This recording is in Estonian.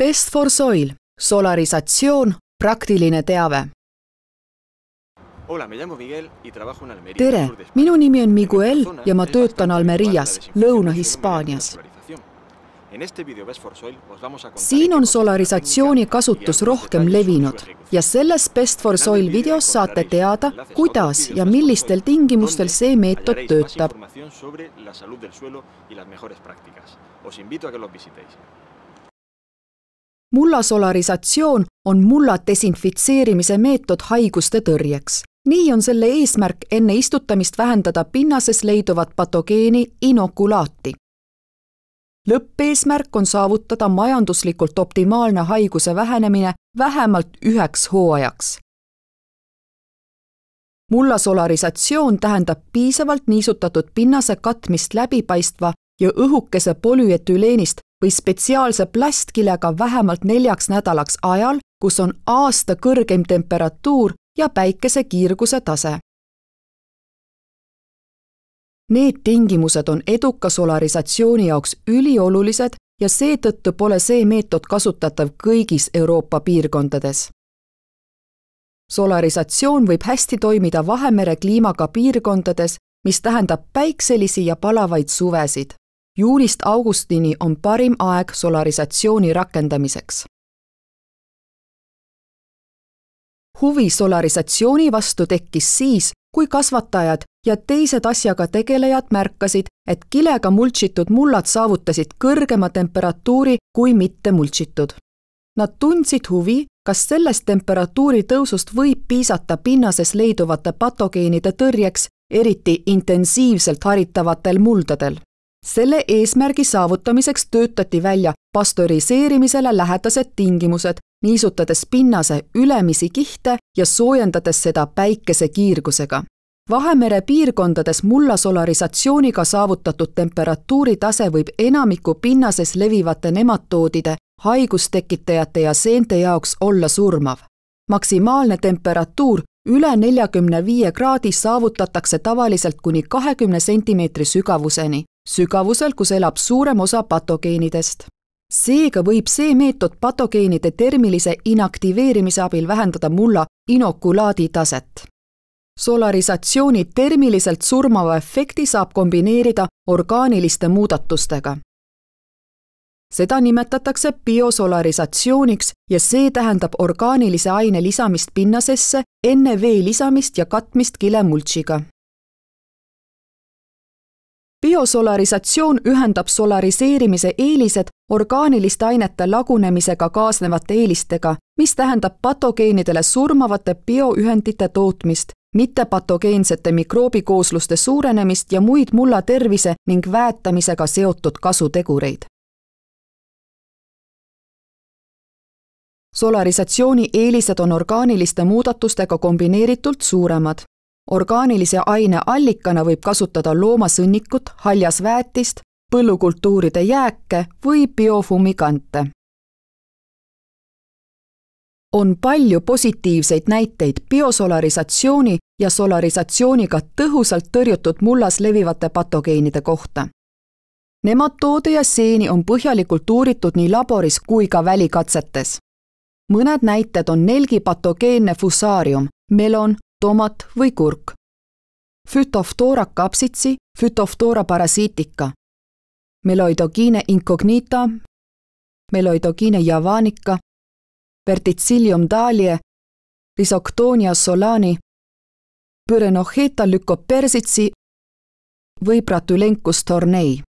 Best for soil, solarisatsioon, praktiline teave. tere, minu nimi on Miguel ja ma töötan Almerias, Lõuna-Hispaanias. siin on solarisatsiooni kasutus rohkem levinud. ja selles Best for Soil videos saate teada, kuidas ja millistel tingimustel see meetod töötab. Mulla solarisatsioon on mulla desinfitseerimise meetod haiguste tõrjeks. nii on selle eesmärk enne istutamist vähendada pinnases leiduvat patogeeni inokulaati. lõppeesmärk on saavutada majanduslikult optimaalne haiguse vähenemine vähemalt üheks hooajaks. mulla solarisatsioon tähendab piisavalt niisutatud pinnase katmist läbipaistva ja õhukese polüetüleenist või spetsiaalse plastkilega vähemalt neljaks nädalaks ajal, kus on aasta kõrgeim temperatuur ja päikesekiirguse tase. Need tingimused on eduka solarisatsiooni jaoks üliolulised ja seetõttu pole see meetod kasutatav kõigis Euroopa piirkondades. solarisatsioon võib hästi toimida Vahemere kliimaga piirkondades, mis tähendab päikselisi ja palavaid suvesid juunist augustini on parim aeg solarisatsiooni rakendamiseks. huvi solarisatsiooni vastu tekkis siis, kui kasvatajad ja teised asjaga tegelejad märkasid, et kilega mulčitud mullad saavutasid kõrgema temperatuuri kui mitte mulčitud. Nad tundsid huvi, kas sellest temperatuuri tõusust võib piisata pinnases leiduvate patogeenide tõrjeks, eriti intensiivselt haritavatel muldadel selle eesmärgi saavutamiseks töötati välja pastöriseerimisele lähedased tingimused, niisutades pinnase ülemisi kihte ja soojendades seda päikesekiirgusega. Vahemere piirkondades mulla solarisatsiooniga saavutatud temperatuuri tase võib enamiku pinnases levivate nematoodide, haigustekitajate ja seente jaoks olla surmav. maksimaalne temperatuur üle neljakümne viie kraadi saavutatakse tavaliselt kuni kahekümne sentimeetri sügavuseni sügavusel, kus elab suurem osa patogeenidest. seega võib see meetod patogeenide termilise inaktiveerimise abil vähendada mulla inokulaadi taset. solarisatsiooni termiliselt surmava efekti saab kombineerida orgaaniliste muudatustega. seda nimetatakse biosolarisatsiooniks ja see tähendab orgaanilise aine lisamist pinnasesse enne vee lisamist ja katmist kilemulčiga biosolarisatsioon ühendab solariseerimise eelised orgaaniliste ainete lagunemisega kaasnevate eelistega, mis tähendab patogeenidele surmavate bioühendite tootmist, mittepatogeensete mikroobikoosluste suurenemist ja muid mulla tervise ning väetamisega seotud kasutegureid. solarisatsiooni eelised on orgaaniliste muudatustega kombineeritult suuremad orgaanilise aine allikana võib kasutada loomasõnnikut, haljasväetist, põllukultuuride jääke või biofumigante. on palju positiivseid näiteid biosolarisatsiooni ja solarisatsiooniga tõhusalt tõrjutud mullas levivate patogeenide kohta. Nematoode ja seeni on põhjalikult uuritud nii laboris kui ka välikatsetes. mõned näited on nelgipatogeenne fusaarium, melon, tomat või kurk. Phytophthora capsitsi, Phytophthora parasiitica, Meloidogiine incognita, Meloidogiine javanica, Verticillium dalie, Rhizoctonia solani, Pyrenocheta lycopersitsi või Bratulencus tornei